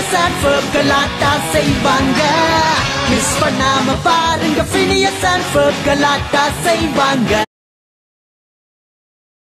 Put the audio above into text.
பாருங்க Phineas and Ferb கலாட்டா செய்வாங்க. மிஸ் பண்ணாம பாருங்க பினியஸ் அண்ட் ஃபர்ப் கலாட்டா செய்வாங்க.